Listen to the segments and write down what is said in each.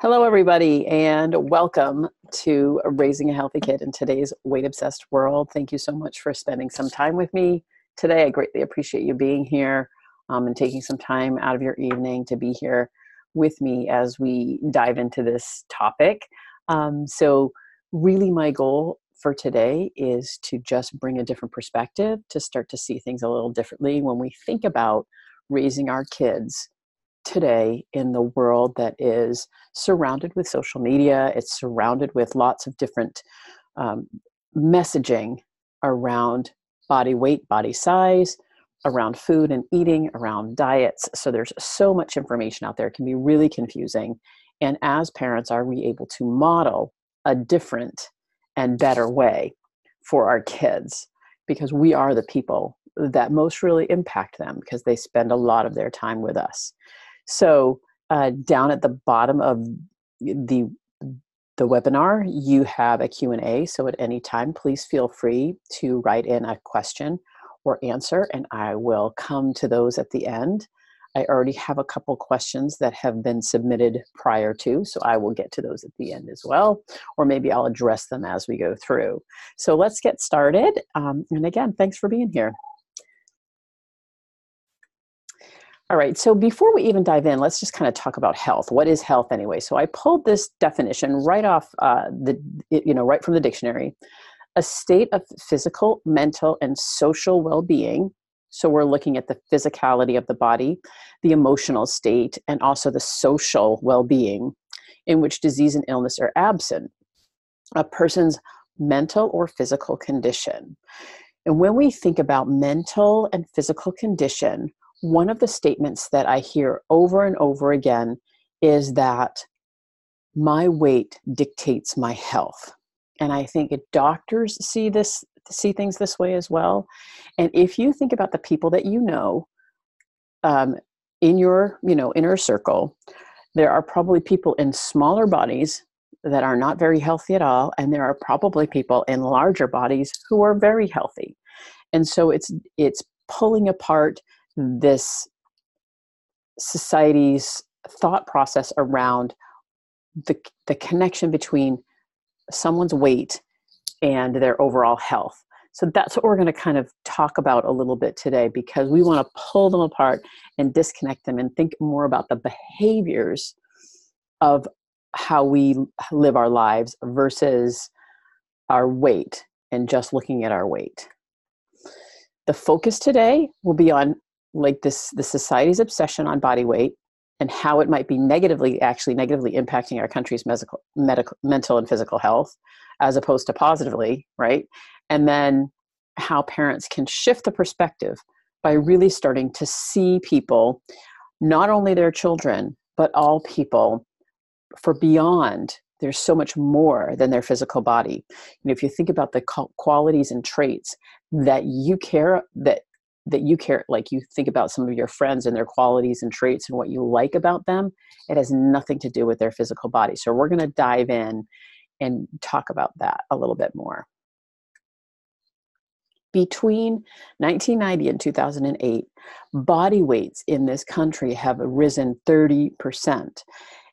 Hello, everybody, and welcome to Raising a Healthy Kid in today's weight obsessed world. Thank you so much for spending some time with me today. I greatly appreciate you being here um, and taking some time out of your evening to be here with me as we dive into this topic. Um, so, really, my goal for today is to just bring a different perspective to start to see things a little differently when we think about raising our kids today in the world that is surrounded with social media, it's surrounded with lots of different um, messaging around body weight, body size, around food and eating, around diets. So there's so much information out there, it can be really confusing. And as parents, are we able to model a different and better way for our kids? Because we are the people that most really impact them because they spend a lot of their time with us. So uh, down at the bottom of the the webinar, you have a Q&A. So at any time, please feel free to write in a question or answer, and I will come to those at the end. I already have a couple questions that have been submitted prior to, so I will get to those at the end as well, or maybe I'll address them as we go through. So let's get started. Um, and again, thanks for being here. All right, so before we even dive in, let's just kind of talk about health. What is health anyway? So I pulled this definition right off uh, the, you know, right from the dictionary. A state of physical, mental, and social well-being. So we're looking at the physicality of the body, the emotional state, and also the social well-being, in which disease and illness are absent. A person's mental or physical condition. And when we think about mental and physical condition, one of the statements that I hear over and over again is that my weight dictates my health. And I think doctors see this see things this way as well. And if you think about the people that you know um, in your you know inner circle, there are probably people in smaller bodies that are not very healthy at all, and there are probably people in larger bodies who are very healthy. And so it's it's pulling apart this society's thought process around the, the connection between someone's weight and their overall health. So that's what we're going to kind of talk about a little bit today because we want to pull them apart and disconnect them and think more about the behaviors of how we live our lives versus our weight and just looking at our weight. The focus today will be on like this the society's obsession on body weight and how it might be negatively actually negatively impacting our country's medical, medical mental and physical health as opposed to positively right? And then how parents can shift the perspective by really starting to see people not only their children but all people for beyond there's so much more than their physical body. You know if you think about the qualities and traits that you care that that you care like you think about some of your friends and their qualities and traits and what you like about them it has nothing to do with their physical body. So we're going to dive in and talk about that a little bit more. Between 1990 and 2008 body weights in this country have risen 30%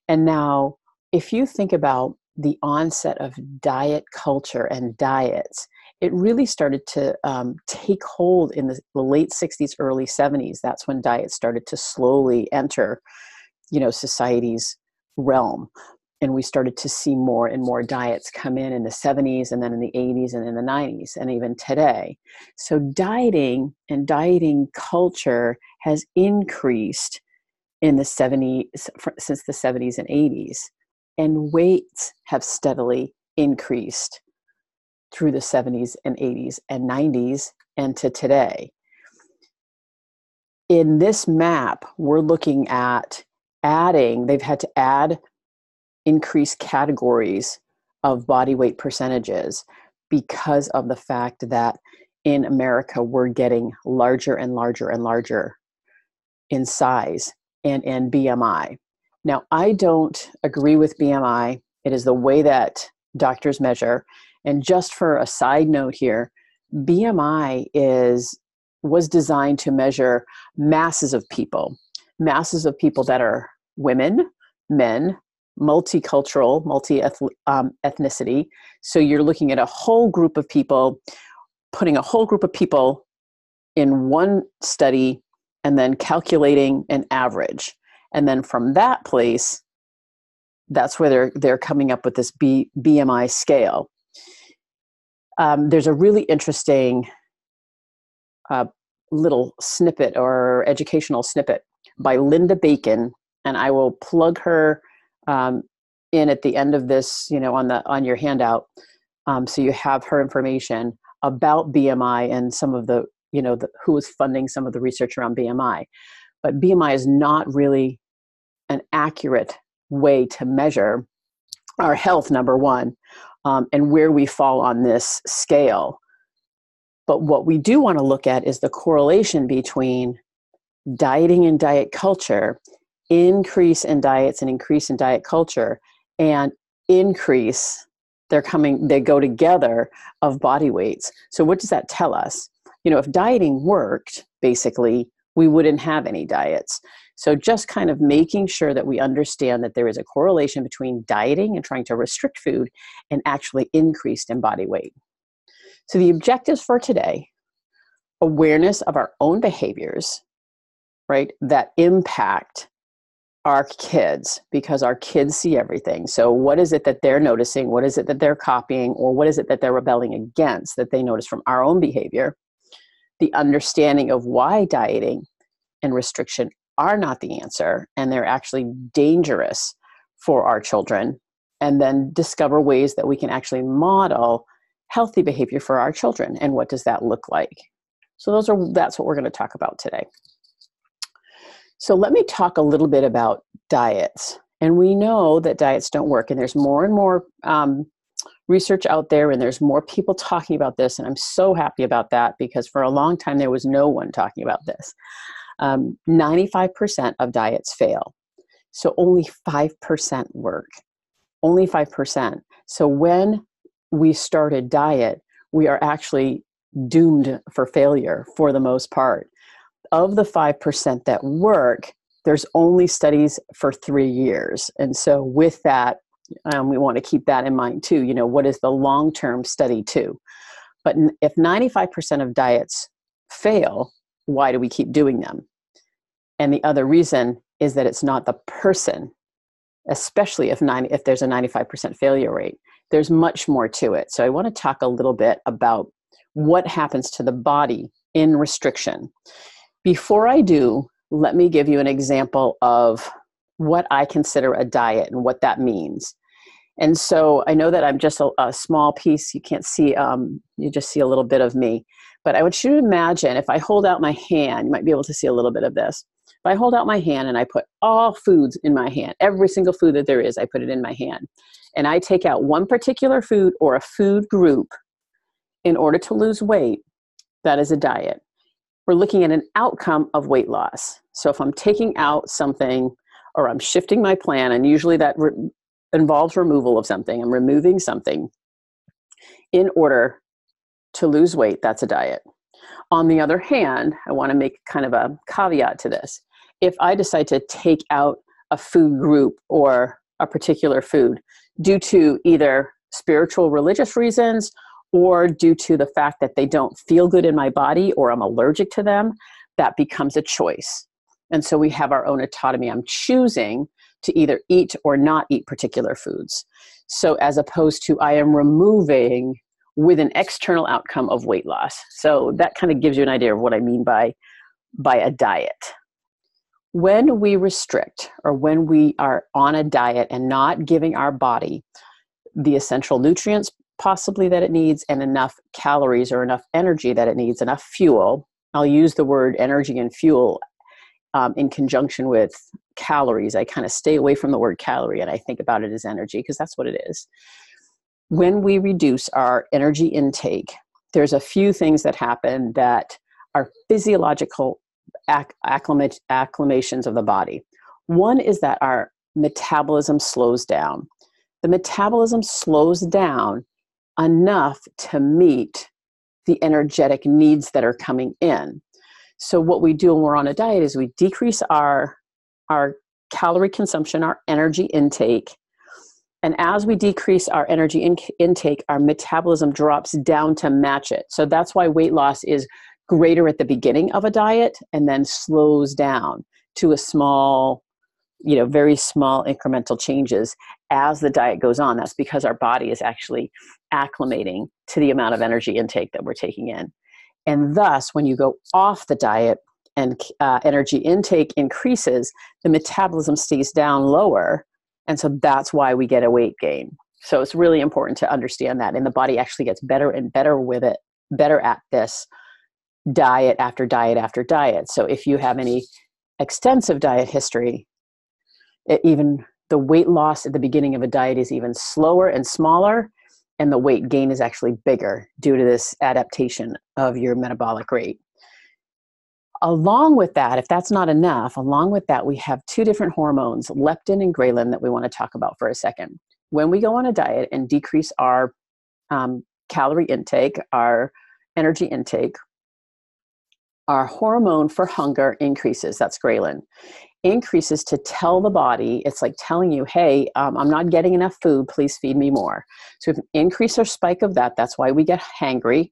and now if you think about the onset of diet culture and diets it really started to um, take hold in the, late 60s early 70s that's when diet started to slowly enter you know society's realm and we started to see more and more diets come in in the 70s and then in the 80s and in the 90s and even today. So dieting and dieting culture has increased in the 70s since the 70s and 80s and weights have steadily increased through the 70s and 80s and 90s and to today. In this map, we're looking at adding, they've had to add increased categories of body weight percentages because of the fact that in America we're getting larger and larger and larger in size and in BMI. Now, I don't agree with BMI. It is the way that doctors measure. And just for a side note here, BMI is was designed to measure masses of people, masses of people that are women, men, multicultural, multi um, ethnicity. So you're looking at a whole group of people, putting a whole group of people in one study, and then calculating an average. And then from that place, that's where they're they're coming up with this B, BMI scale. Um, there's a really interesting uh, little snippet or educational snippet by Linda Bacon, and I will plug her um, in at the end of this, you know, on the on your handout, um, so you have her information about BMI and some of the, you know, the, who is funding some of the research around BMI. But BMI is not really an accurate way to measure our health, number one, um, and where we fall on this scale. But what we do want to look at is the correlation between dieting and diet culture, increase in diets and increase in diet culture, and increase, they're coming, they go together of body weights. So, what does that tell us? You know, if dieting worked, basically, we wouldn't have any diets. So, just kind of making sure that we understand that there is a correlation between dieting and trying to restrict food and actually increased in body weight. So, the objectives for today awareness of our own behaviors, right, that impact our kids because our kids see everything. So, what is it that they're noticing? What is it that they're copying? Or what is it that they're rebelling against that they notice from our own behavior? The understanding of why dieting and restriction are not the answer and they're actually dangerous for our children and then discover ways that we can actually model healthy behavior for our children and what does that look like? So those are that's what we're going to talk about today. So let me talk a little bit about diets and we know that diets don't work and there's more and more um, research out there and there's more people talking about this and i'm so happy about that because for a long time there was no one talking about this um, 95% of diets fail. So only 5% work. Only 5%. So when we start a diet, we are actually doomed for failure for the most part. Of the 5% that work, there's only studies for three years. And so with that, um, we want to keep that in mind too. You know, what is the long term study too? But if 95% of diets fail, why do we keep doing them? And the other reason is that it's not the person, especially if, 90, if there's a 95% failure rate. There's much more to it. So I want to talk a little bit about what happens to the body in restriction. Before I do, let me give you an example of what I consider a diet and what that means. And so I know that I'm just a, a small piece. You can't see, um, you just see a little bit of me. But I want you imagine if I hold out my hand, you might be able to see a little bit of this. If I hold out my hand and I put all foods in my hand, every single food that there is, I put it in my hand. And I take out one particular food or a food group in order to lose weight, that is a diet. We're looking at an outcome of weight loss. So if I'm taking out something or I'm shifting my plan, and usually that re- involves removal of something, I'm removing something in order to lose weight, that's a diet. On the other hand, I want to make kind of a caveat to this. If I decide to take out a food group or a particular food due to either spiritual religious reasons or due to the fact that they don't feel good in my body or I'm allergic to them, that becomes a choice. And so we have our own autonomy. I'm choosing to either eat or not eat particular foods. So as opposed to I am removing with an external outcome of weight loss. So that kind of gives you an idea of what I mean by by a diet. When we restrict or when we are on a diet and not giving our body the essential nutrients possibly that it needs and enough calories or enough energy that it needs, enough fuel. I'll use the word energy and fuel um, in conjunction with calories. I kind of stay away from the word calorie and I think about it as energy because that's what it is when we reduce our energy intake, there's a few things that happen that are physiological acc- acclamations of the body. One is that our metabolism slows down. The metabolism slows down enough to meet the energetic needs that are coming in. So what we do when we're on a diet is we decrease our our calorie consumption, our energy intake, And as we decrease our energy in- intake, our metabolism drops down to match it. So that's why weight loss is greater at the beginning of a diet and then slows down to a small, you know, very small incremental changes as the diet goes on. That's because our body is actually acclimating to the amount of energy intake that we're taking in. And thus, when you go off the diet and uh, energy intake increases, the metabolism stays down lower. And so that's why we get a weight gain. So it's really important to understand that. And the body actually gets better and better with it, better at this diet after diet after diet. So if you have any extensive diet history, it even the weight loss at the beginning of a diet is even slower and smaller and the weight gain is actually bigger due to this adaptation of your metabolic rate. Along with that, if that's not enough, along with that, we have two different hormones, leptin and ghrelin, that we want to talk about for a second. When we go on a diet and decrease our um, calorie intake, our energy intake, our hormone for hunger increases. That's ghrelin increases to tell the body, it's like telling you, hey, um, I'm not getting enough food, please feed me more. So we increase our spike of that. That's why we get hangry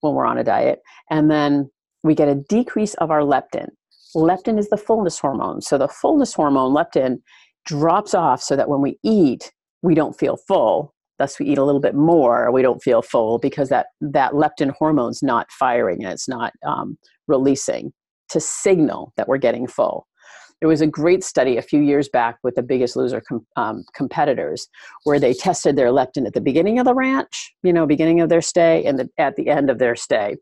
when we're on a diet. And then we get a decrease of our leptin. Leptin is the fullness hormone. So the fullness hormone, leptin, drops off so that when we eat, we don't feel full. Thus, we eat a little bit more. We don't feel full because that that leptin hormone's not firing and it's not um, releasing to signal that we're getting full. There was a great study a few years back with the Biggest Loser com- um, competitors where they tested their leptin at the beginning of the ranch, you know, beginning of their stay, and the, at the end of their stay,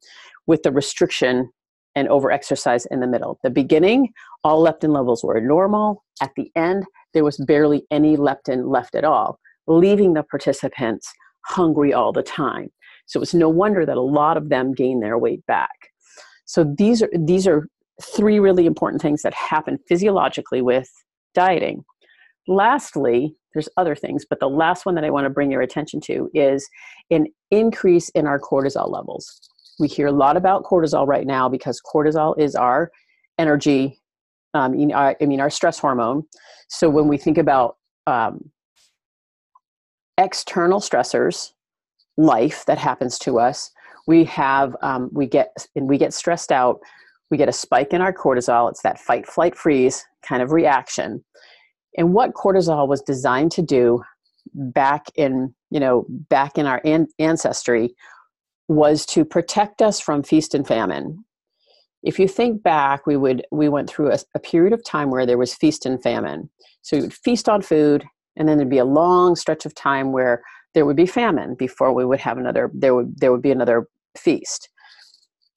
with the restriction and overexercise in the middle. The beginning, all leptin levels were normal. At the end, there was barely any leptin left at all, leaving the participants hungry all the time. So it's no wonder that a lot of them gained their weight back. So these are these are three really important things that happen physiologically with dieting. Lastly, there's other things, but the last one that I want to bring your attention to is an increase in our cortisol levels. We hear a lot about cortisol right now because cortisol is our energy, um, I mean, our stress hormone. So when we think about um, external stressors, life that happens to us, we have um, we get and we get stressed out we get a spike in our cortisol. It's that fight, flight, freeze kind of reaction. And what cortisol was designed to do back in, you know, back in our an- ancestry was to protect us from feast and famine. If you think back, we would we went through a, a period of time where there was feast and famine. So we would feast on food, and then there'd be a long stretch of time where there would be famine before we would have another there would there would be another feast.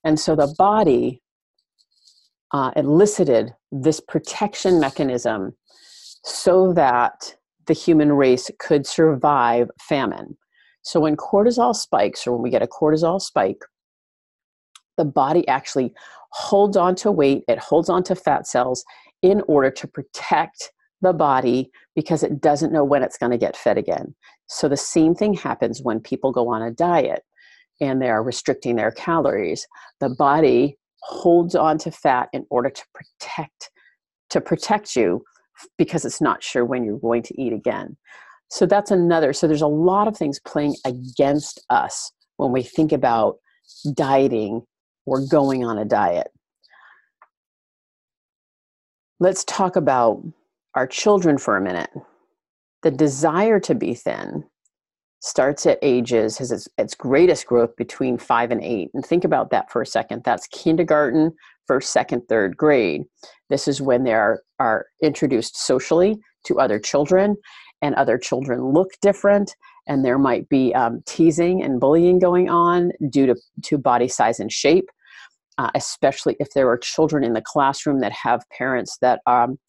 And so the body uh, elicited this protection mechanism so that the human race could survive famine. So when cortisol spikes, or when we get a cortisol spike, the body actually holds on to weight, it holds on to fat cells in order to protect the body because it doesn't know when it's going to get fed again. So the same thing happens when people go on a diet and they are restricting their calories. The body holds on to fat in order to protect to protect you because it's not sure when you're going to eat again. So that's another. So there's a lot of things playing against us when we think about dieting or going on a diet. Let's talk about our children for a minute. The desire to be thin starts at ages has its, its, greatest growth between five and eight and think about that for a second that's kindergarten first second third grade this is when they are, are introduced socially to other children and other children look different and there might be um, teasing and bullying going on due to, to body size and shape uh, especially if there are children in the classroom that have parents that um,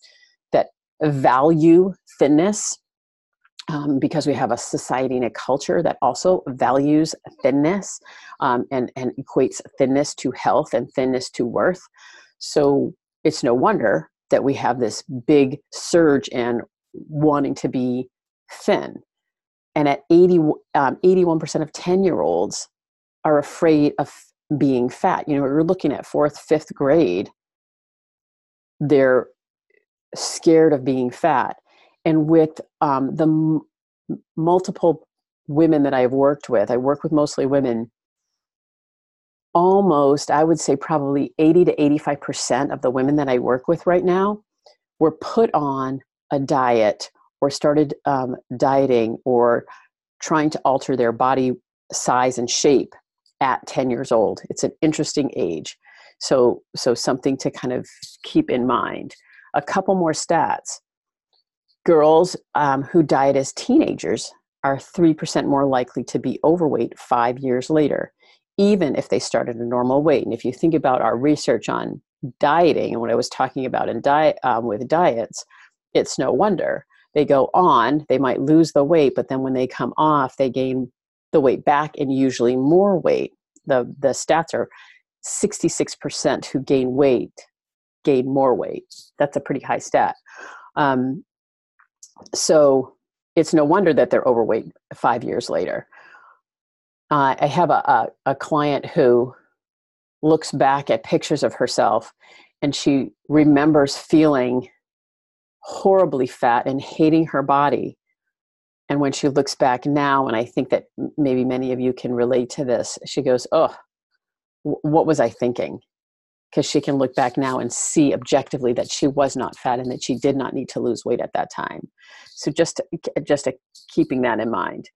that value thinness um, because we have a society and a culture that also values thinness um, and, and equates thinness to health and thinness to worth. So it's no wonder that we have this big surge in wanting to be thin. And at 80, um, 81% of 10 year olds are afraid of being fat. You know, we're looking at fourth, fifth grade, they're scared of being fat and with um, the multiple women that I've worked with, I work with mostly women. Almost, I would say probably 80 to 85% of the women that I work with right now were put on a diet or started um, dieting or trying to alter their body size and shape at 10 years old. It's an interesting age. So, so something to kind of keep in mind. A couple more stats. Girls um, who diet as teenagers are 3% more likely to be overweight five years later, even if they started a normal weight. And if you think about our research on dieting and what I was talking about in diet um, with diets, it's no wonder they go on, they might lose the weight, but then when they come off, they gain the weight back and usually more weight. The, the stats are 66% who gain weight gain more weight. That's a pretty high stat. Um, so it's no wonder that they're overweight five years later. Uh, I have a, a, a client who looks back at pictures of herself and she remembers feeling horribly fat and hating her body. And when she looks back now, and I think that maybe many of you can relate to this, she goes, Oh, what was I thinking? Because she can look back now and see objectively that she was not fat and that she did not need to lose weight at that time. So just just keeping that in mind.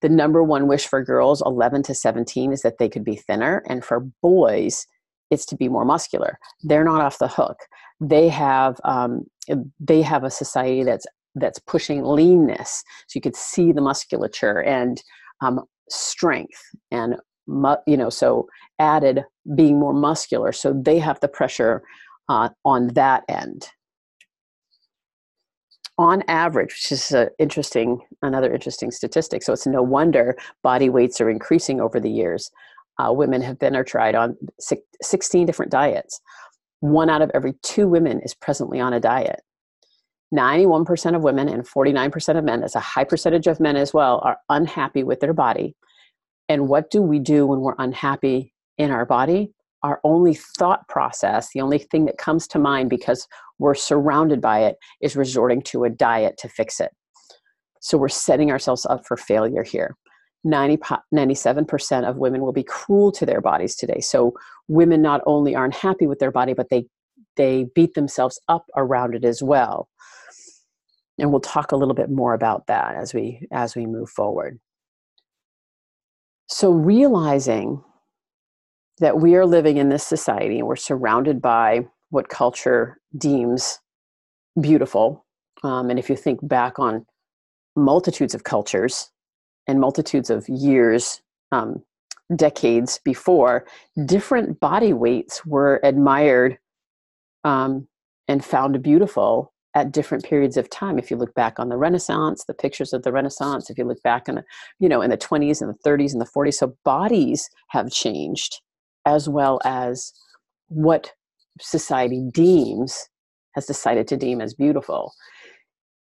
The number one wish for girls 11 to 17 is that they could be thinner, and for boys, it's to be more muscular. They're not off the hook. They have um, they have a society that's that's pushing leanness, so you could see the musculature and um, strength and you know so added being more muscular. So they have the pressure uh, on that end. On average which is a interesting another interesting statistic. So it's no wonder body weights are increasing over the years uh, women have been or tried on 16 different diets one out of every two women is presently on a diet 91% of women and 49% of men, that's a high percentage of men as well, are unhappy with their body and what do we do when we're unhappy in our body? Our only thought process, the only thing that comes to mind because we're surrounded by it, is resorting to a diet to fix it. So we're setting ourselves up for failure here. 90, 97% of women will be cruel to their bodies today. So women not only aren't happy with their body, but they, they beat themselves up around it as well. And we'll talk a little bit more about that as we as we move forward. So, realizing that we are living in this society and we're surrounded by what culture deems beautiful. Um, and if you think back on multitudes of cultures and multitudes of years, um, decades before, different body weights were admired um, and found beautiful at different periods of time. If you look back on the renaissance the pictures of the renaissance if you look back in the you know in the 20s and the 30s and the 40s so bodies have changed as well as what society deems has decided to deem as beautiful.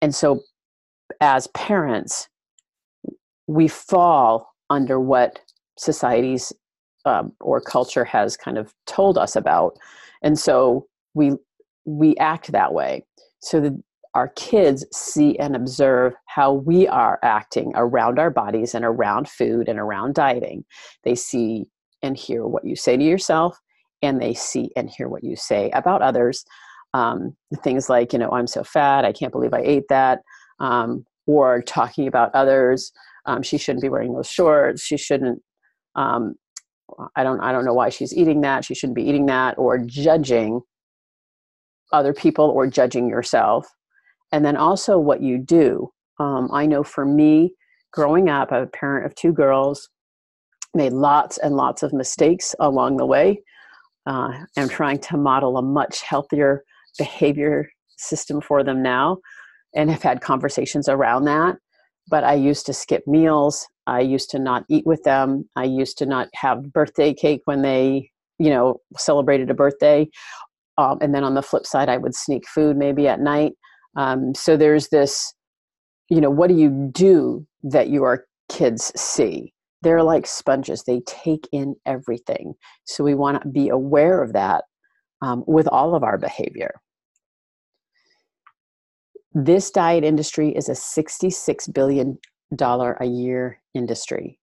And so as parents we fall under what societies um, or culture has kind of told us about and so we we act that way so that our kids see and observe how we are acting around our bodies and around food and around dieting. They see and hear what you say to yourself, and they see and hear what you say about others. Um, things like, you know, I'm so fat, I can't believe I ate that, um, or talking about others. Um, she shouldn't be wearing those shorts. She shouldn't. Um, I don't. I don't know why she's eating that. She shouldn't be eating that, or judging other people or judging yourself. And then also what you do. Um, I know for me, growing up, a parent of two girls, made lots and lots of mistakes along the way. Uh, I'm trying to model a much healthier behavior system for them now and have had conversations around that. But I used to skip meals. I used to not eat with them. I used to not have birthday cake when they, you know, celebrated a birthday. Um, and then on the flip side i would sneak food maybe at night. Um, so there's this you know what do you do that your kids see? They're like sponges. They take in everything. So we want to be aware of that um, with all of our behavior this diet industry is a 66 billion dollar a year industry.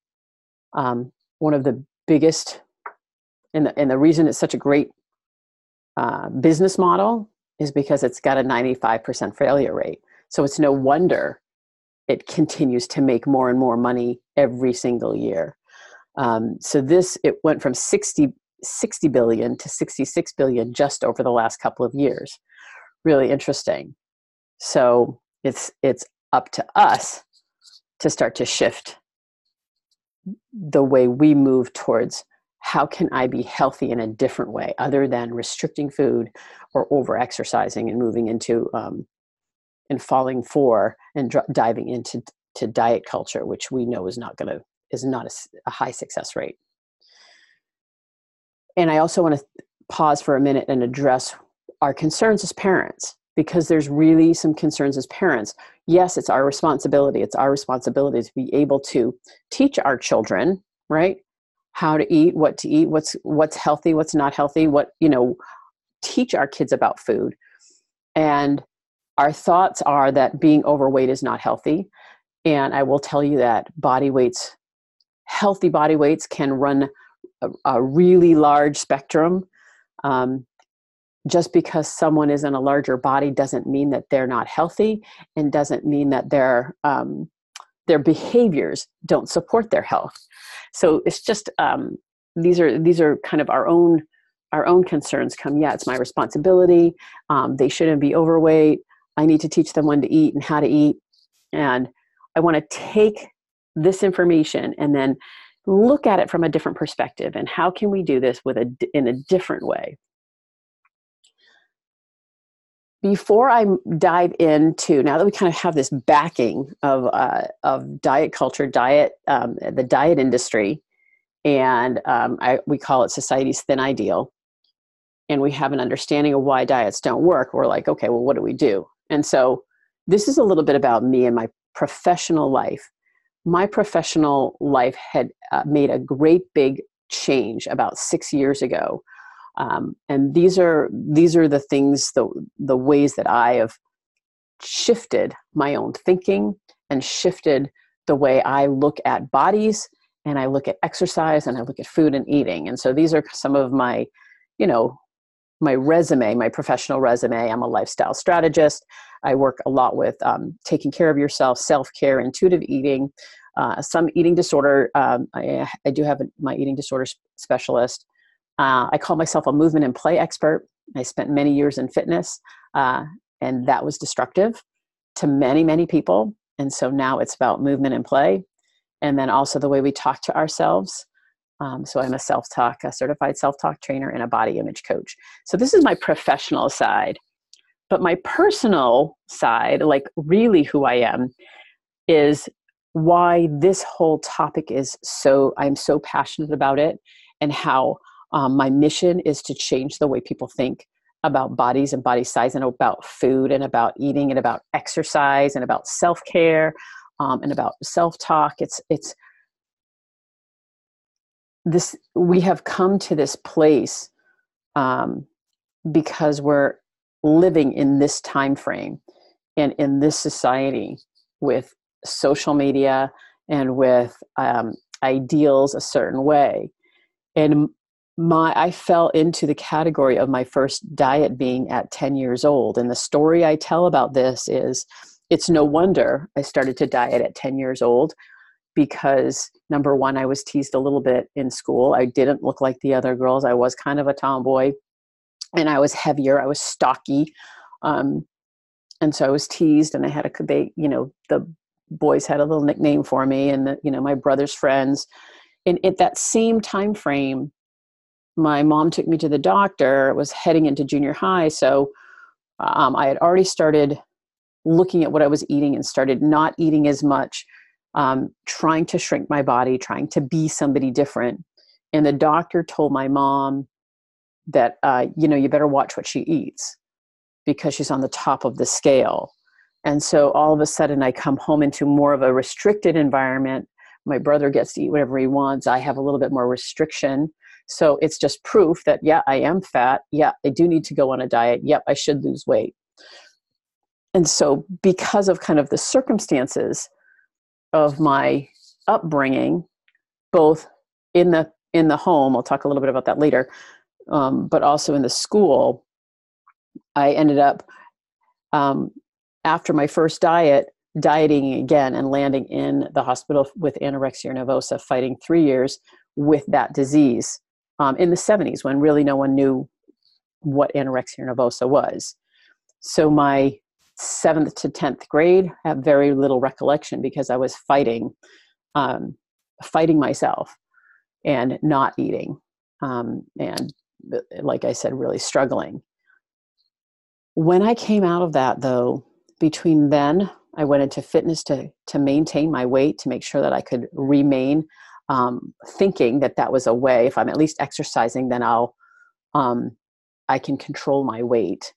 Um, one of the biggest, and the, and the reason it's such a great uh, business model is because it's got a 95% failure rate. So it's no wonder it continues to make more and more money every single year. Um, so this it went from 60, 60 billion to 66 billion just over the last couple of years. Really interesting. So it's it's up to us to start to shift the way we move towards how can I be healthy in a different way other than restricting food or over exercising and moving into um, and falling for and dr- diving into to diet culture, which we know is not going to is not a, a high success rate. And I also want to pause for a minute and address our concerns as parents because there's really some concerns as parents. Yes, it's our responsibility. It's our responsibility to be able to teach our children, right? How to eat, what to eat, what's what's healthy, what's not healthy, what, you know, teach our kids about food. And our thoughts are that being overweight is not healthy. And I will tell you that body weights, healthy body weights, can run a, a really large spectrum. Um, just because someone is in a larger body doesn't mean that they're not healthy and doesn't mean that their um, their behaviors don't support their health so it's just um, these are these are kind of our own our own concerns come yeah it's my responsibility um, they shouldn't be overweight I need to teach them when to eat and how to eat. And I want to take this information and then look at it from a different perspective. And how can we do this with a, in a different way? Before I dive into now that we kind of have this backing of uh, of diet culture, diet, um, the diet industry, and um, I, we call it society's thin ideal, and we have an understanding of why diets don't work. We're like, okay, well, what do we do? And so this is a little bit about me and my professional life. My professional life had uh, made a great big change about six years ago. Um, and these are these are the things the the ways that I have shifted my own thinking and shifted the way I look at bodies and I look at exercise and I look at food and eating. And so these are some of my, you know, my resume, my professional resume. I'm a lifestyle strategist. I work a lot with um, taking care of yourself, self care, intuitive eating, uh, some eating disorder. Um, I, I, do have a, my eating disorder specialist. Uh, I call myself a movement and play expert. I spent many years in fitness, uh, and that was destructive to many, many people. And so now it's about movement and play. And then also the way we talk to ourselves um, so I'm a self talk, a certified self talk trainer, and a body image coach. So this is my professional side. But my personal side, like really who I am, is why this whole topic is so, I'm so passionate about it and how um, my mission is to change the way people think about bodies and body size and about food and about eating and about exercise and about self care um, and about self talk. It's, it's, this we have come to this place um, because we're living in this time frame and in this society with social media and with um, ideals a certain way and my i fell into the category of my first diet being at 10 years old and the story i tell about this is it's no wonder i started to diet at 10 years old because number one, I was teased a little bit in school. I didn't look like the other girls. I was kind of a tomboy and I was heavier. I was stocky. Um, and so I was teased and I had a, they, you know, the boys had a little nickname for me and the, you know, my brother's friends. And at that same time frame, my mom took me to the doctor. Was heading into junior high. So um, I had already started looking at what I was eating and started not eating as much um, trying to shrink my body, trying to be somebody different. And the doctor told my mom that, uh, you know, you better watch what she eats because she's on the top of the scale. And so all of a sudden, I come home into more of a restricted environment. My brother gets to eat whatever he wants. I have a little bit more restriction. So it's just proof that, yeah, I am fat. Yeah, I do need to go on a diet. Yep, I should lose weight. And so, because of kind of the circumstances, of my upbringing, both in the in the home, I'll talk a little bit about that later, um, but also in the school, I ended up um, after my first diet dieting again and landing in the hospital with anorexia nervosa, fighting three years with that disease um, in the 70s when really no one knew what anorexia nervosa was. So my seventh to 10th grade I have very little recollection because I was fighting, um, fighting myself and not eating. Um, and like I said, really struggling. When I came out of that though, between then, I went into fitness to, to maintain my weight, to make sure that I could remain um, thinking that that was a way, if I'm at least exercising, then I'll, um, I can control my weight.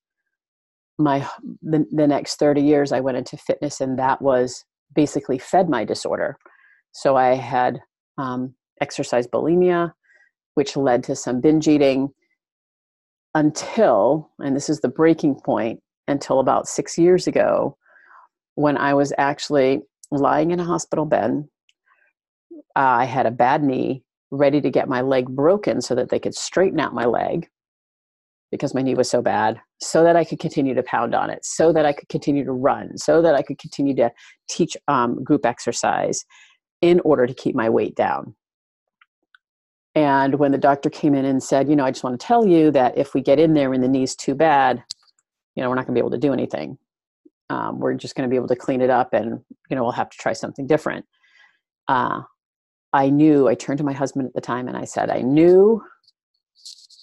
My the, the next 30 years i went into fitness and that was basically fed my disorder. So i had um, exercise bulimia which led to some binge eating until and this is the breaking point until about six years ago when i was actually lying in a hospital bed i had a bad knee ready to get my leg broken so that they could straighten out my leg because my knee was so bad so that I could continue to pound on it, so that I could continue to run, so that I could continue to teach um, group exercise in order to keep my weight down. And when the doctor came in and said, you know, I just want to tell you that if we get in there and the knee's too bad, you know, we're not going to be able to do anything. Um, we're just going to be able to clean it up and, you know, we'll have to try something different. Uh, I knew, I turned to my husband at the time and I said, I knew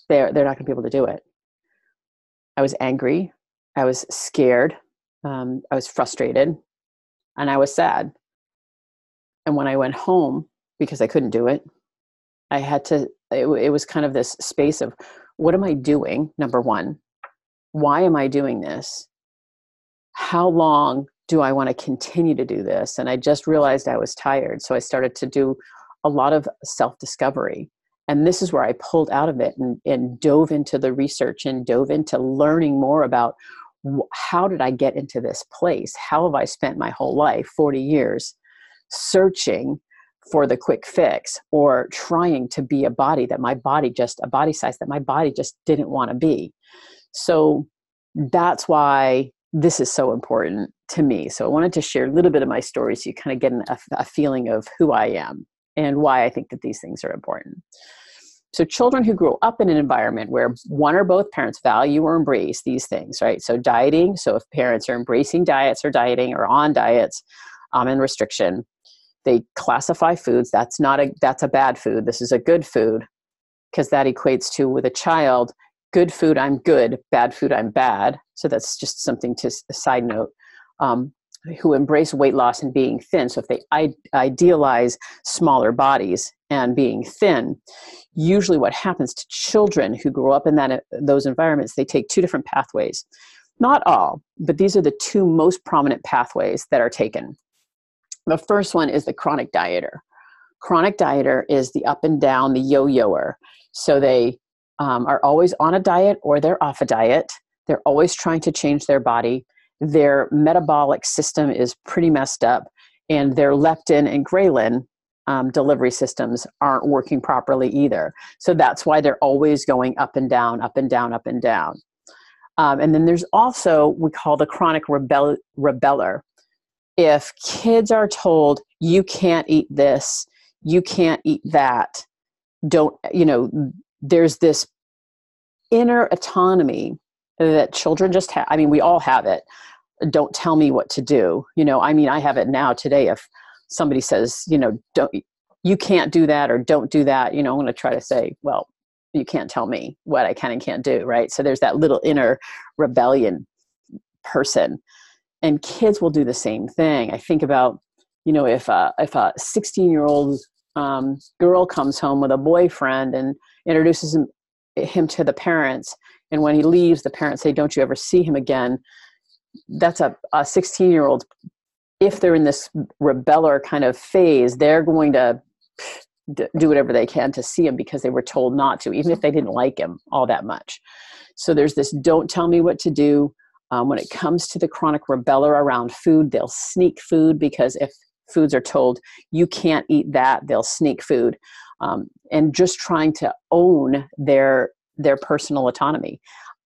they're, they're not going to be able to do it. I was angry, I was scared, um, I was frustrated, and I was sad. And when I went home, because I couldn't do it, I had to, it, it was kind of this space of what am I doing? Number one, why am I doing this? How long do I want to continue to do this? And I just realized I was tired. So I started to do a lot of self discovery and this is where i pulled out of it and, and dove into the research and dove into learning more about how did i get into this place? How have i spent my whole life 40 years searching for the quick fix or trying to be a body that my body just a body size that my body just didn't want to be? So that's why this is so important to me. So i wanted to share a little bit of my story so you kind of get a, a feeling of who i am and why i think that these things are important. So children who grow up in an environment where one or both parents value or embrace these things right? So dieting so if parents are embracing diets or dieting or on diets um, and restriction they classify foods that's not a that's a bad food this is a good food because that equates to with a child good food i'm good bad food i'm bad. So that's just something to a side note. Um, who embrace weight loss and being thin. So if they idealize smaller bodies and being thin, usually what happens to children who grow up in that those environments, they take two different pathways. Not all, but these are the two most prominent pathways that are taken. The first one is the chronic dieter. Chronic dieter is the up and down, the yo-yoer. So they um, are always on a diet or they're off a diet. They're always trying to change their body their metabolic system is pretty messed up and their leptin and ghrelin um, delivery systems aren't working properly either. So that's why they're always going up and down, up and down, up and down. Um, and then there's also we call the chronic rebel- rebeller. If kids are told you can't eat this, you can't eat that, don't you know? There's this inner autonomy that children just have. I mean, we all have it, don't tell me what to do. You know i mean i have it now today if somebody says you know don't you can't do that or don't do that you know i'm going to try to say well you can't tell me what i can and can't do right? So there's that little inner rebellion person. And kids will do the same thing. I think about you know if a if a 16 year old um, girl comes home with a boyfriend and introduces him, him to the parents and when he leaves the parents say don't you ever see him again that's a, a 16 year old if they're in this rebeller kind of phase they're going to do whatever they can to see him because they were told not to even if they didn't like him all that much. So there's this don't tell me what to do um, when it comes to the chronic rebeller around food they'll sneak food because if foods are told you can't eat that they'll sneak food um, and just trying to own their their personal autonomy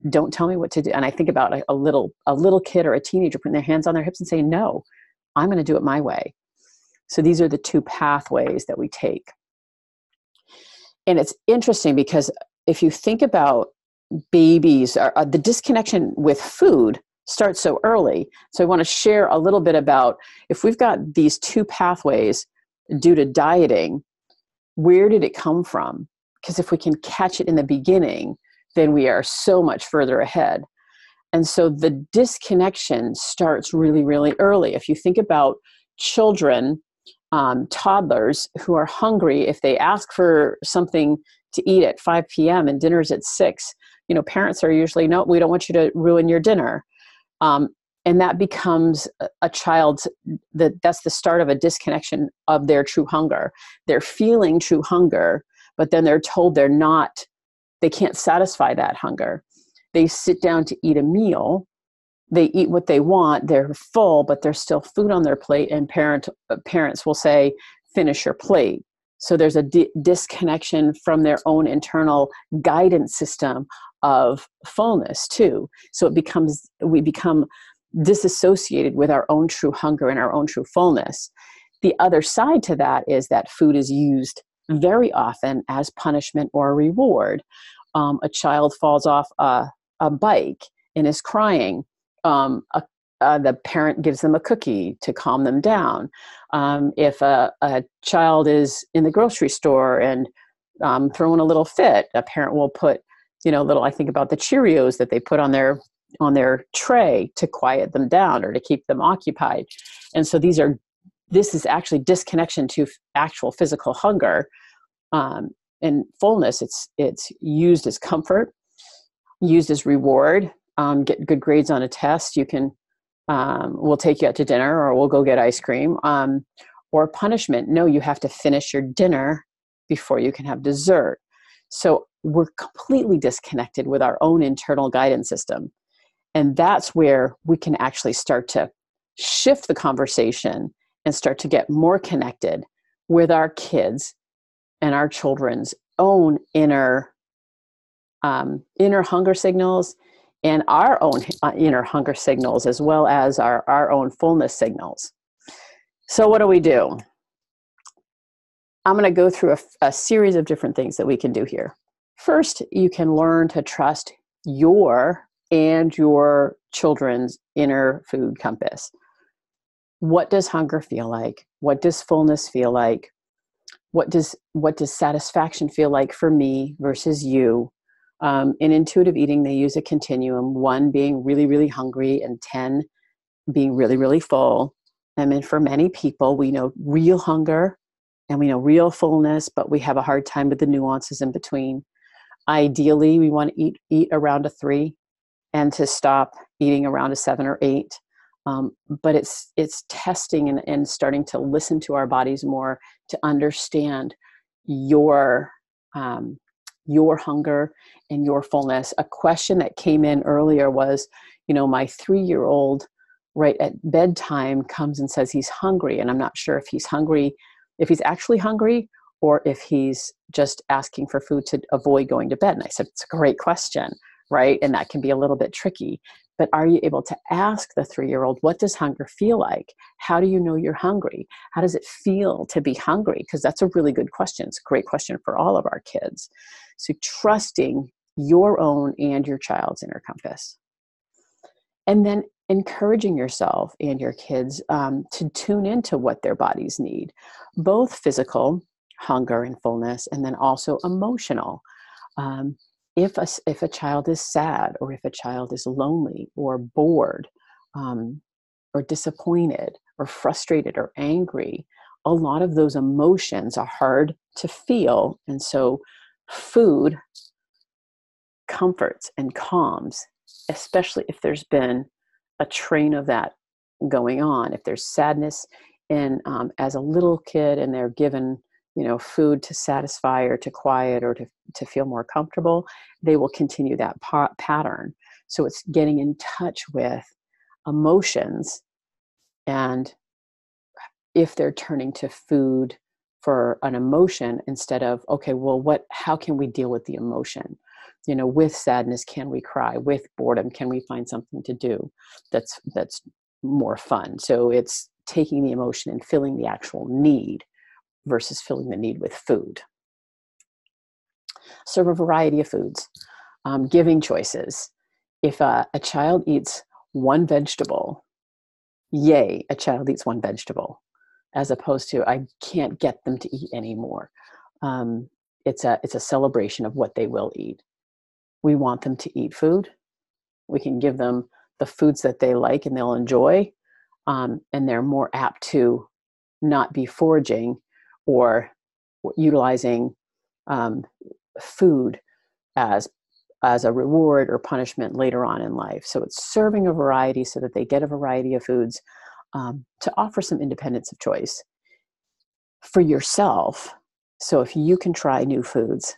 don't tell me what to do and i think about a, a little a little kid or a teenager putting their hands on their hips and saying no i'm going to do it my way. So these are the two pathways that we take. And it's interesting because if you think about babies uh, the disconnection with food starts so early. So i want to share a little bit about if we've got these two pathways due to dieting where did it come from? Because if we can catch it in the beginning then we are so much further ahead. And so the disconnection starts really really early. If you think about children um, toddlers who are hungry if they ask for something to eat at 5 p.m and dinner's at 6 you know parents are usually no we don't want you to ruin your dinner. Um, and that becomes a child's that that's the start of a disconnection of their true hunger. They're feeling true hunger but then they're told they're not they can't satisfy that hunger. They sit down to eat a meal. They eat what they want. They're full but there's still food on their plate and parent uh, parents will say finish your plate. So there's a di- disconnection from their own internal guidance system of fullness too. So it becomes we become disassociated with our own true hunger and our own true fullness. The other side to that is that food is used very often as punishment or reward um, a child falls off a, a bike and is crying um, a, uh, the parent gives them a cookie to calm them down. Um, if a, a, child is in the grocery store and um, throwing a little fit, a parent will put you know little i think about the cheerios that they put on their on their tray to quiet them down or to keep them occupied and so these are this is actually disconnection to actual physical hunger um, and fullness. It's it's used as comfort used as reward. Um, get good grades on a test. You can um, we'll take you out to dinner or we'll go get ice cream um, or punishment. No you have to finish your dinner before you can have dessert. So we're completely disconnected with our own internal guidance system. And that's where we can actually start to shift the conversation and start to get more connected with our kids and our children's own inner um, inner hunger signals and our own uh, inner hunger signals as well as our, our own fullness signals. So what do we do? I'm going to go through a, a series of different things that we can do here. First, you can learn to trust your and your children's inner food compass. What does hunger feel like? What does fullness feel like? What does what does satisfaction feel like for me versus you? Um, in intuitive eating, they use a continuum: one being really, really hungry, and ten being really, really full. I mean, for many people, we know real hunger and we know real fullness, but we have a hard time with the nuances in between ideally we want to eat eat around a three and to stop eating around a seven or eight um, but it's it's testing and, and starting to listen to our bodies more to understand your um, your hunger and your fullness a question that came in earlier was you know my three year old right at bedtime comes and says he's hungry and i'm not sure if he's hungry if he's actually hungry or if he's just asking for food to avoid going to bed. And I said, it's a great question, right? And that can be a little bit tricky. But are you able to ask the three year old, what does hunger feel like? How do you know you're hungry? How does it feel to be hungry? Because that's a really good question. It's a great question for all of our kids. So trusting your own and your child's inner compass. And then encouraging yourself and your kids um, to tune into what their bodies need, both physical hunger and fullness, and then also emotional. Um, if a, if a child is sad, or if a child is lonely, or bored, um, or disappointed, or frustrated, or angry, a lot of those emotions are hard to feel. And so, food comforts and calms, especially if there's been a train of that going on. If there's sadness, and um, as a little kid, and they're given you know food to satisfy or to quiet or to, to feel more comfortable they will continue that pa- pattern. So it's getting in touch with emotions and if they're turning to food for an emotion instead of okay well what how can we deal with the emotion? You know with sadness can we cry? With boredom can we find something to do that's that's more fun? So it's taking the emotion and filling the actual need versus filling the need with food serve a variety of foods um, giving choices if a child eats one vegetable yay a child eats one vegetable as opposed to I can't get them to eat anymore. Um, it's a it's a celebration of what they will eat. We want them to eat food. We can give them the foods that they like and they'll enjoy, um, and they're more apt to not be foraging or utilizing um, food as as a reward or punishment later on in life. So it's serving a variety so that they get a variety of foods um, to offer some independence of choice for yourself. So if you can try new foods,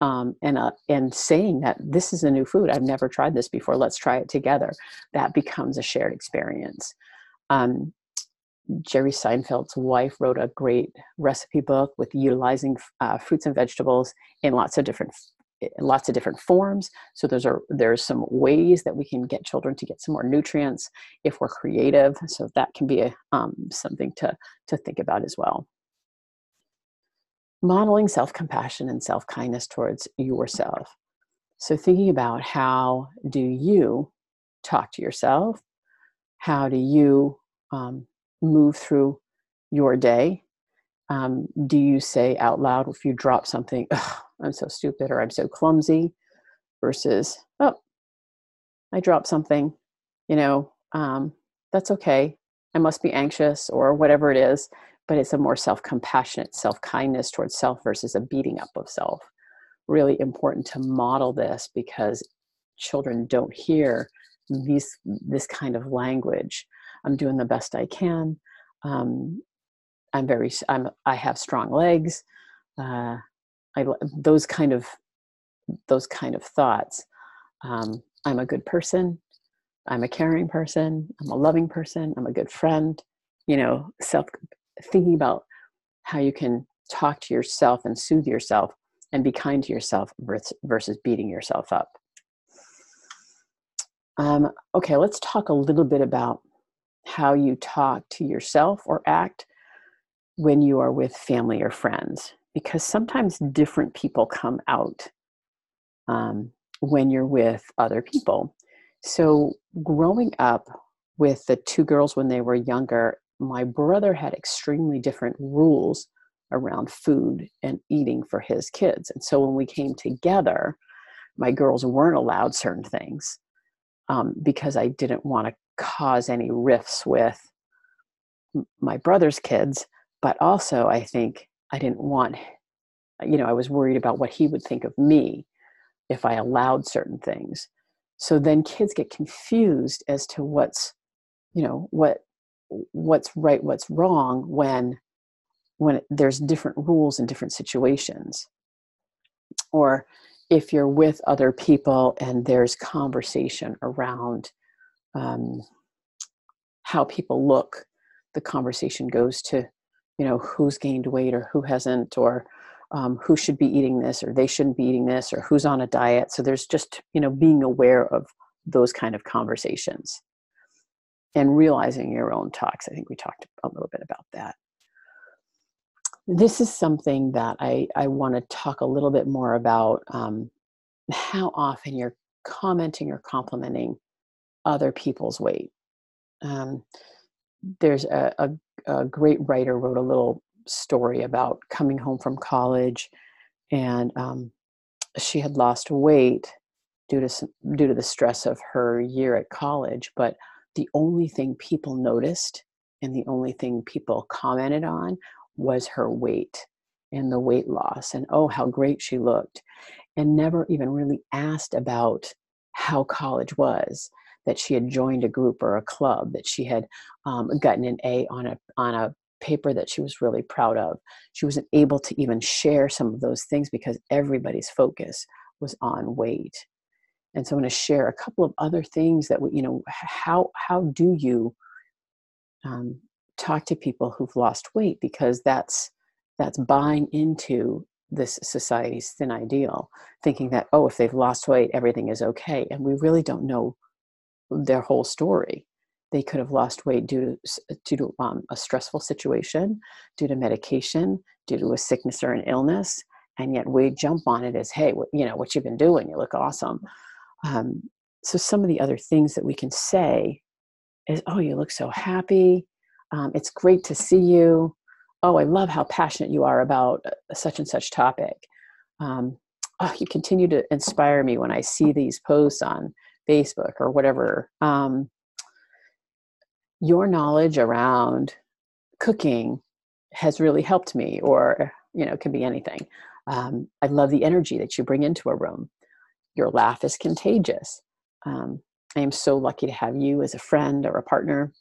um, and uh, and saying that this is a new food, I've never tried this before. Let's try it together. That becomes a shared experience. Um, Jerry Seinfeld's wife wrote a great recipe book with utilizing uh, fruits and vegetables in lots of different lots of different forms. So there's are there's some ways that we can get children to get some more nutrients if we're creative. So that can be a, um, something to to think about as well. Modeling self compassion and self kindness towards yourself. So thinking about how do you talk to yourself? How do you um, move through your day? Um, do you say out loud if you drop something? I'm so stupid or I'm so clumsy versus, oh, I dropped something, you know, um, that's okay. I must be anxious or whatever it is, but it's a more self compassionate, self kindness towards self versus a beating up of self. Really important to model this because children don't hear these this kind of language. I'm doing the best I can. Um, I'm very I'm I have strong legs. Uh, I those kind of those kind of thoughts. Um, I'm a good person. I'm a caring person. I'm a loving person. I'm a good friend. You know, self thinking about how you can talk to yourself and soothe yourself and be kind to yourself versus beating yourself up. Um, okay, let's talk a little bit about how you talk to yourself or act when you are with family or friends because sometimes different people come out um, when you're with other people. So, growing up with the two girls when they were younger, my brother had extremely different rules around food and eating for his kids. And so, when we came together, my girls weren't allowed certain things um, because I didn't want to cause any rifts with my brother's kids. But also, I think I didn't want, you know, I was worried about what he would think of me if I allowed certain things. So then kids get confused as to what's, you know, what what's right, what's wrong when when there's different rules in different situations. Or if you're with other people and there's conversation around um, how people look, the conversation goes to you know who's gained weight or who hasn't or um, who should be eating this or they shouldn't be eating this or who's on a diet. So there's just you know being aware of those kind of conversations and realizing your own talks. I think we talked a little bit about that. This is something that i, I want to talk a little bit more about um, how often you're commenting or complimenting other people's weight. Um, there's a, a a great writer wrote a little story about coming home from college and um, she had lost weight due to some, due to the stress of her year at college but the only thing people noticed and the only thing people commented on was her weight and the weight loss and oh how great she looked and never even really asked about how college was that she had joined a group or a club, that she had um, gotten an A on a on a paper that she was really proud of. She wasn't able to even share some of those things because everybody's focus was on weight. And so I'm going to share a couple of other things that we, you know, how how do you um, talk to people who've lost weight because that's that's buying into this society's thin ideal thinking that oh if they've lost weight everything is okay and we really don't know their whole story. They could have lost weight due to, due to um, a stressful situation due to medication due to a sickness or an illness and yet we jump on it as hey what, you know what you've been doing you look awesome. Um, so some of the other things that we can say is oh you look so happy. Um, it's great to see you. Oh i love how passionate you are about uh, such and such topic. Um, oh you continue to inspire me when i see these posts on facebook or whatever um, your knowledge around cooking has really helped me or you know it can be anything. Um, i love the energy that you bring into a room. Your laugh is contagious. Um, i am so lucky to have you as a friend or a partner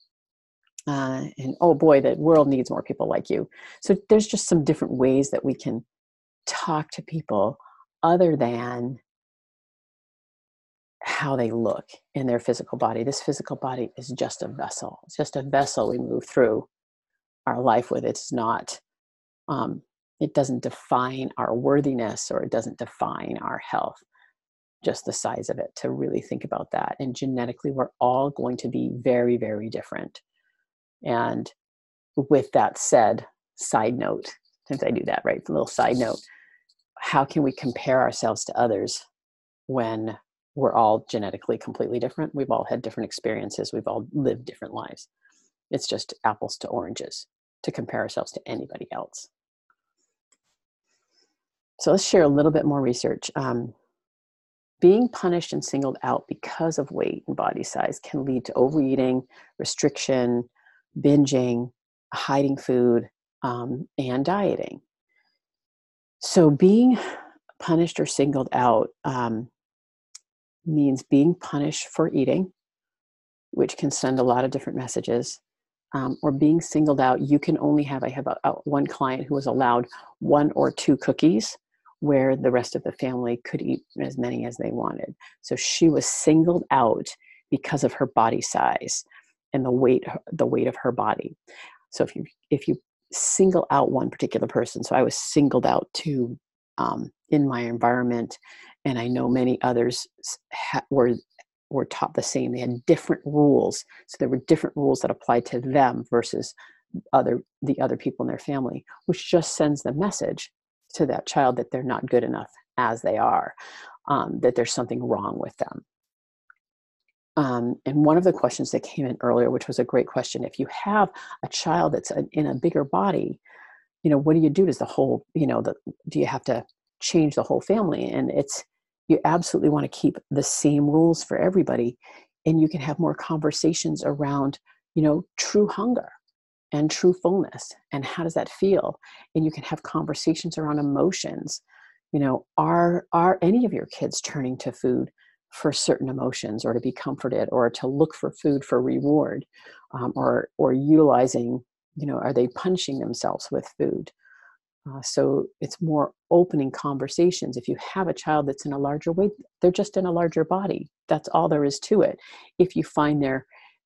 uh, and oh boy the world needs more people like you. So there's just some different ways that we can talk to people other than how they look in their physical body. This physical body is just a vessel. It's just a vessel we move through our life with. It's not um, it doesn't define our worthiness or it doesn't define our health just the size of it to really think about that. And genetically we're all going to be very very different. And with that said, side note, since I do that, right? A little side note, how can we compare ourselves to others when we're all genetically completely different? We've all had different experiences, we've all lived different lives. It's just apples to oranges to compare ourselves to anybody else. So let's share a little bit more research. Um, being punished and singled out because of weight and body size can lead to overeating, restriction, binging, hiding food, um, and dieting. So, being punished or singled out um, means being punished for eating, which can send a lot of different messages. Um, or being singled out, you can only have. I have a, a, one client who was allowed one or two cookies, where the rest of the family could eat as many as they wanted. So she was singled out because of her body size and the weight the weight of her body so if you if you single out one particular person so i was singled out to um, in my environment and i know many others ha- were were taught the same they had different rules so there were different rules that applied to them versus other the other people in their family which just sends the message to that child that they're not good enough as they are um, that there's something wrong with them um, and one of the questions that came in earlier, which was a great question, if you have a child that's in a bigger body, you know, what do you do? Does the whole, you know, the, do you have to change the whole family? And it's, you absolutely want to keep the same rules for everybody. And you can have more conversations around, you know, true hunger and true fullness and how does that feel and you can have conversations around emotions you know are are any of your kids turning to food for certain emotions or to be comforted or to look for food for reward um, or or utilizing you know are they punishing themselves with food uh, so it's more opening conversations. If you have a child that's in a larger weight they're just in a larger body. That's all there is to it. If you find they're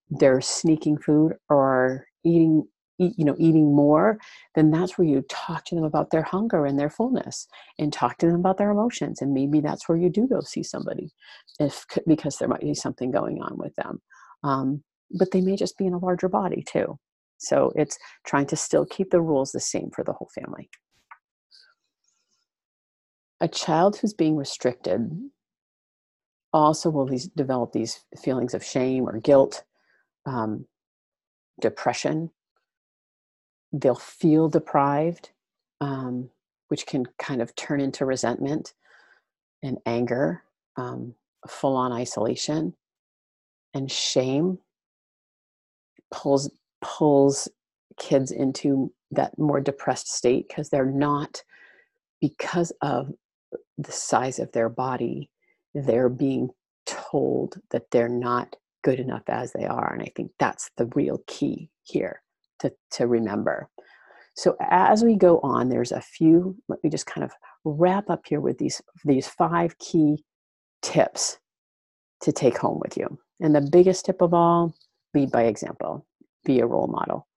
they're sneaking food or eating eat, you know eating more then that's where you talk to them about their hunger and their fullness and talk to them about their emotions and maybe that's where you do go see somebody if because there might be something going on with them. Um, but they may just be in a larger body too. So it's trying to still keep the rules the same for the whole family a child who's being restricted also will these, develop these feelings of shame or guilt um, depression. They'll feel deprived, um, which can kind of turn into resentment and anger, um, full on isolation, and shame pulls pulls kids into that more depressed state because they're not because of the size of their body they're being told that they're not good enough as they are and i think that's the real key here to, to remember. So as we go on, there's a few, let me just kind of wrap up here with these, these five key tips to take home with you. And the biggest tip of all, lead by example, be a role model.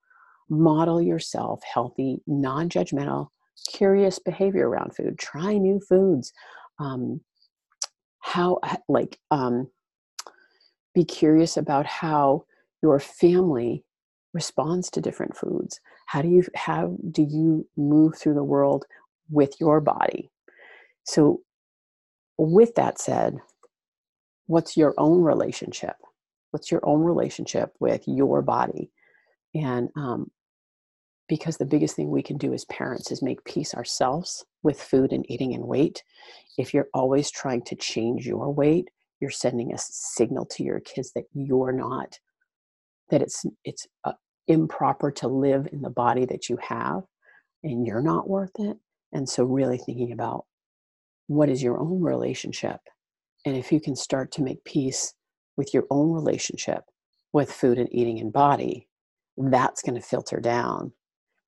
model yourself healthy, non judgmental, curious behavior around food. Try new foods. Um, how, like, um, be curious about how your family responds to different foods. How do you how do you move through the world with your body? So, with that said, what's your own relationship? What's your own relationship with your body? And um, because the biggest thing we can do as parents is make peace ourselves with food and eating and weight. If you're always trying to change your weight, you're sending a signal to your kids that you're not that it's it's uh, improper to live in the body that you have and you're not worth it and so really thinking about what is your own relationship and if you can start to make peace with your own relationship with food and eating and body that's going to filter down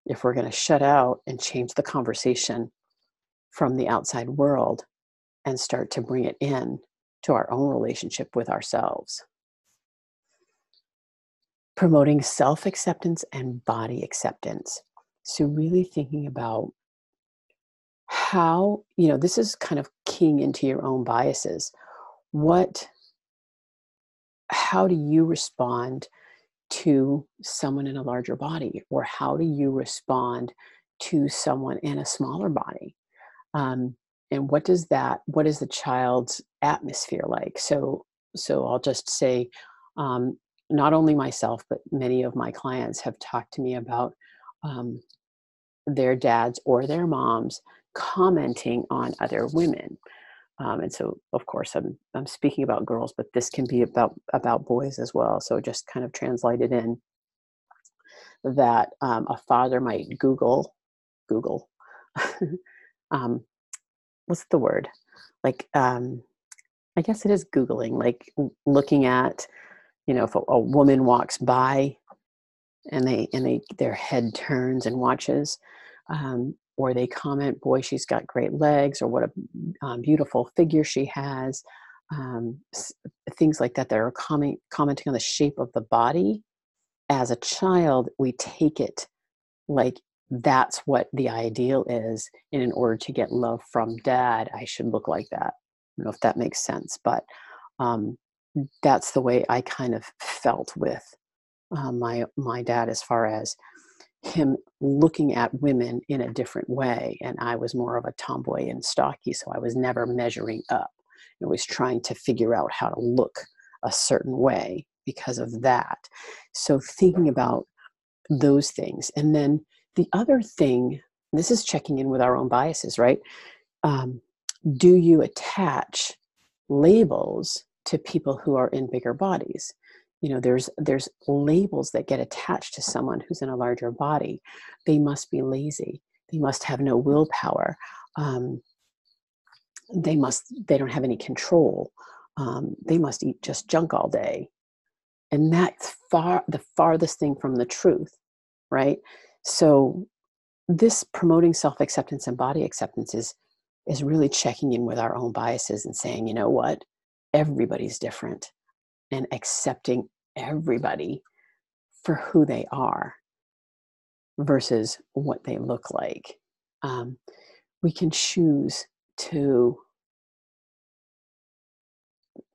if we're going to shut out and change the conversation from the outside world and start to bring it in to our own relationship with ourselves. Promoting self acceptance and body acceptance. So, really thinking about how, you know, this is kind of keying into your own biases. What, how do you respond to someone in a larger body? Or how do you respond to someone in a smaller body? Um, and what does that what is the child's atmosphere like so so i'll just say um, not only myself but many of my clients have talked to me about um, their dads or their moms commenting on other women um, and so of course I'm, I'm speaking about girls but this can be about about boys as well. So just kind of translated in that um, a father might google google um, what's the word? Like um i guess it is googling like looking at you know if a, a woman walks by and they and they their head turns and watches um, or they comment boy she's got great legs or what a um, beautiful figure she has um, things like that that are comment, commenting on the shape of the body. As a child we take it like that's what the ideal is and in order to get love from dad i should look like that. I don't know if that makes sense but um, that's the way i kind of felt with uh, my my dad as far as him looking at women in a different way and i was more of a tomboy and stocky so i was never measuring up i was trying to figure out how to look a certain way because of that so thinking about those things and then the other thing, this is checking in with our own biases, right? Um, do you attach labels to people who are in bigger bodies? You know, there's there's labels that get attached to someone who's in a larger body. They must be lazy. They must have no willpower. Um, they must they don't have any control. Um, they must eat just junk all day, and that's far the farthest thing from the truth, right? So this promoting self-acceptance and body acceptance is is really checking in with our own biases and saying, you know what, everybody's different and accepting everybody for who they are versus what they look like. Um, we can choose to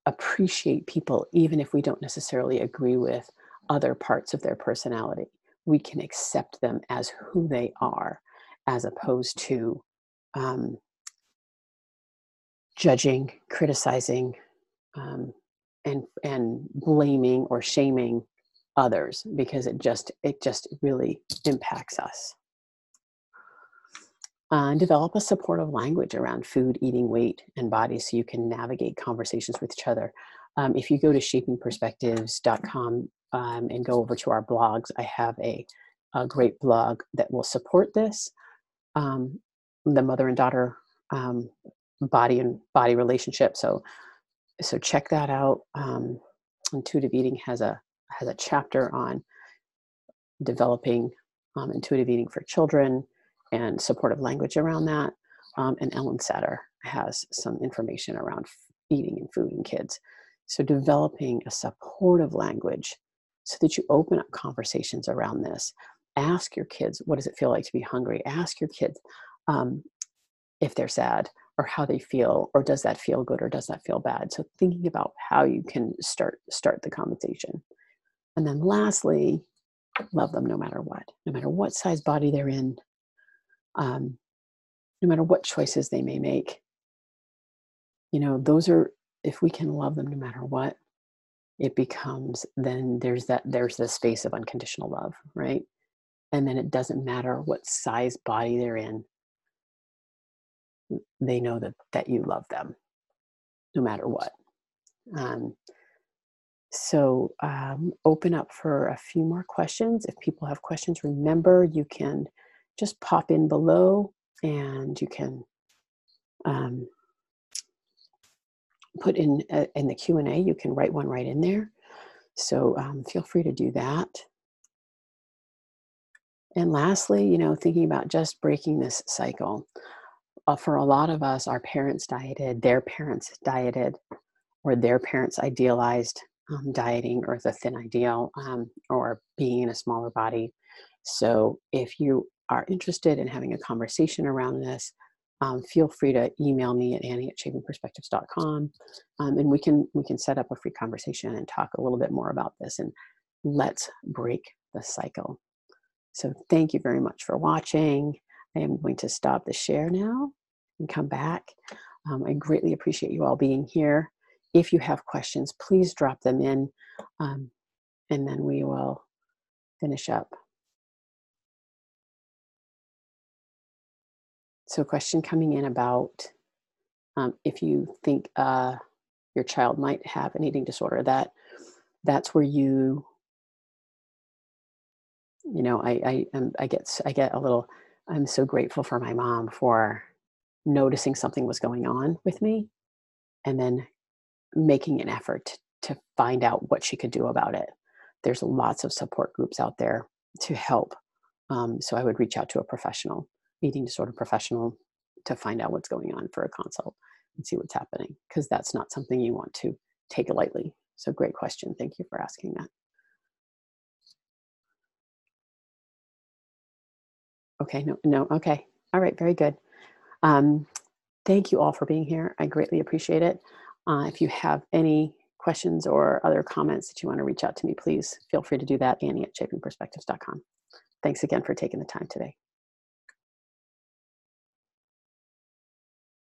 appreciate people even if we don't necessarily agree with other parts of their personality we can accept them as who they are as opposed to um, judging criticizing um, and and blaming or shaming others because it just it just really impacts us uh, develop a supportive language around food eating weight and body so you can navigate conversations with each other um, if you go to shapingperspectives.com um, and go over to our blogs, I have a, a great blog that will support this. Um, the mother and daughter um, body and body relationship. So, so check that out. Um, intuitive eating has a has a chapter on developing um, intuitive eating for children and supportive language around that. Um, and Ellyn Satter has some information around eating and food and kids. So, developing a supportive language so that you open up conversations around this. ask your kids, what does it feel like to be hungry? Ask your kids um, if they're sad or how they feel, or does that feel good or does that feel bad? So thinking about how you can start start the conversation. And then lastly, love them no matter what, no matter what size body they're in, um, no matter what choices they may make. You know, those are if we can love them no matter what, it becomes then there's that there's the space of unconditional love, right? And then it doesn't matter what size body they're in. They know that that you love them, no matter what. Um, so um, open up for a few more questions. If people have questions, remember you can just pop in below and you can um, put in uh, in the q&a you can write one right in there so um, feel free to do that and lastly you know thinking about just breaking this cycle for a lot of us our parents dieted their parents dieted or their parents idealized um, dieting or the thin ideal um, or being in a smaller body. So if you are interested in having a conversation around this um, feel free to email me at annie at shapingperspectives.com um, and we can we can set up a free conversation and talk a little bit more about this and let's break the cycle. So thank you very much for watching i am going to stop the share now and come back um, i greatly appreciate you all being here if you have questions please drop them in um, and then we will finish up So, a question coming in about um, if you think uh, your child might have an eating disorder, that that's where you, you know, I I um, I get I get a little. I'm so grateful for my mom for noticing something was going on with me, and then making an effort to find out what she could do about it. There's lots of support groups out there to help. Um, so I would reach out to a professional eating disorder professional to find out what's going on for a consult and see what's happening because that's not something you want to take lightly. So, great question. Thank you for asking that. Okay, no, no, okay. All right, very good. Um, thank you all for being here. I greatly appreciate it. Uh, if you have any questions or other comments that you want to reach out to me, please feel free to do that. Annie at shapingperspectives.com. Thanks again for taking the time today.